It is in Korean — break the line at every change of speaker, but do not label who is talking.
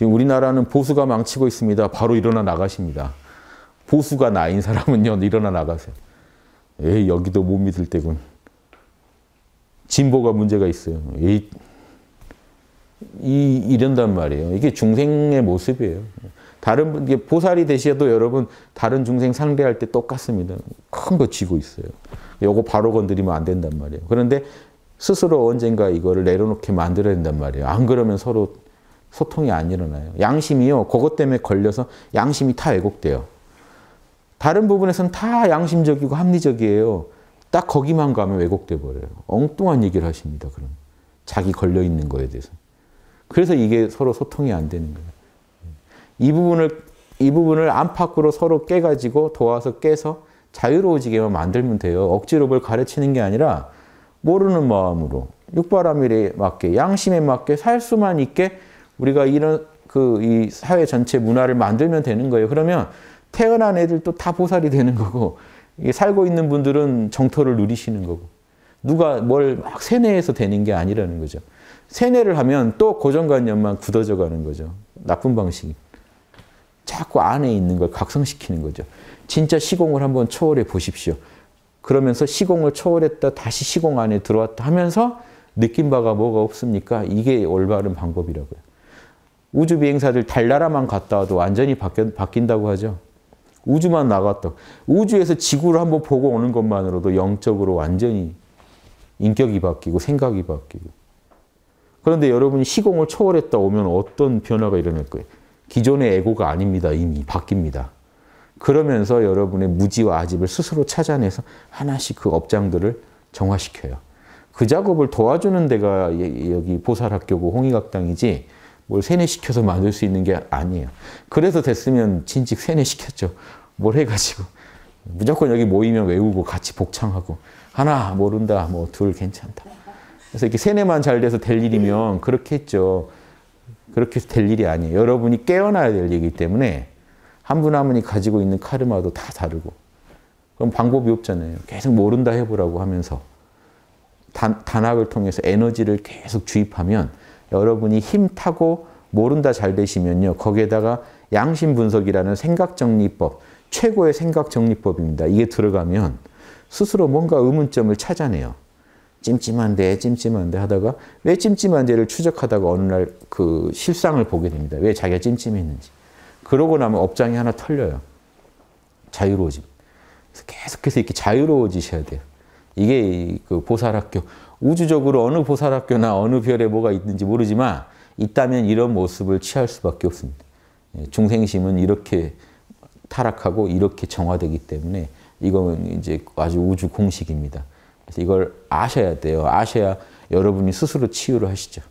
지금 우리나라는 보수가 망치고 있습니다. 바로 일어나 나가십니다. 보수가 나인 사람은요, 일어나 나가세요. 에이, 여기도 못 믿을 때군. 진보가 문제가 있어요. 에이, 이, 이런단 말이에요. 이게 중생의 모습이에요. 다른 분, 이게 보살이 되셔도 여러분, 다른 중생 상대할 때 똑같습니다. 큰 거 쥐고 있어요. 요거 바로 건드리면 안 된단 말이에요. 그런데 스스로 언젠가 이거를 내려놓게 만들어야 된단 말이에요. 안 그러면 서로 소통이 안 일어나요. 양심이요. 그것 때문에 걸려서 양심이 다 왜곡돼요. 다른 부분에서는 다 양심적이고 합리적이에요. 딱 거기만 가면 왜곡돼 버려요. 엉뚱한 얘기를 하십니다. 그럼 자기 걸려 있는 거에 대해서. 그래서 이게 서로 소통이 안 되는 거예요. 이 부분을 이 부분을 안팎으로 서로 깨가지고 도와서 깨서 자유로워지게만 만들면 돼요. 억지로 뭘 가르치는 게 아니라 모르는 마음으로 육바라밀에 맞게 양심에 맞게 살 수만 있게 우리가 이런 그 이 사회 전체 문화를 만들면 되는 거예요. 그러면 태어난 애들도 다 보살이 되는 거고 살고 있는 분들은 정토를 누리시는 거고 누가 뭘 막 세뇌해서 되는 게 아니라는 거죠. 세뇌를 하면 또 고정관념만 굳어져 가는 거죠. 나쁜 방식이. 자꾸 안에 있는 걸 각성시키는 거죠. 진짜 시공을 한번 초월해 보십시오. 그러면서 시공을 초월했다 다시 시공 안에 들어왔다 하면서 느낀 바가 뭐가 없습니까? 이게 올바른 방법이라고요. 우주 비행사들 달나라만 갔다 와도 완전히 바뀐, 바뀐다고 하죠. 우주만 나갔다. 우주에서 지구를 한번 보고 오는 것만으로도 영적으로 완전히 인격이 바뀌고 생각이 바뀌고. 그런데 여러분이 시공을 초월했다 오면 어떤 변화가 일어날 거예요? 기존의 에고가 아닙니다. 이미 바뀝니다. 그러면서 여러분의 무지와 아집을 스스로 찾아내서 하나씩 그 업장들을 정화시켜요. 그 작업을 도와주는 데가 여기 보살학교고 홍익학당이지 뭘 세뇌시켜서 만들 수 있는 게 아니에요. 그래서 됐으면 진즉 세뇌시켰죠. 뭘 해가지고. 무조건 여기 모이면 외우고 같이 복창하고 하나 모른다 뭐 둘 괜찮다. 그래서 이렇게 세뇌만 잘 돼서 될 일이면 그렇게 했죠. 그렇게 될 일이 아니에요. 여러분이 깨어나야 될 얘기이기 때문에 한 분 한 분이 가지고 있는 카르마도 다 다르고 그럼 방법이 없잖아요. 계속 모른다 해보라고 하면서 단, 단학을 통해서 에너지를 계속 주입하면 여러분이 힘 타고 모른다 잘 되시면요. 거기에다가 양심 분석이라는 생각 정리법, 최고의 생각 정리법입니다. 이게 들어가면 스스로 뭔가 의문점을 찾아내요. 찜찜한데, 찜찜한데 하다가 왜 찜찜한데를 추적하다가 어느 날 그 실상을 보게 됩니다. 왜 자기가 찜찜했는지. 그러고 나면 업장이 하나 털려요. 자유로워짐. 계속해서 이렇게 자유로워지셔야 돼요. 이게 그 보살학교. 우주적으로 어느 보살학교나 어느 별에 뭐가 있는지 모르지만 있다면 이런 모습을 취할 수밖에 없습니다. 예, 중생심은 이렇게 타락하고 이렇게 정화되기 때문에 이건 이제 아주 우주 공식입니다. 그래서 이걸 아셔야 돼요. 아셔야 여러분이 스스로 치유를 하시죠.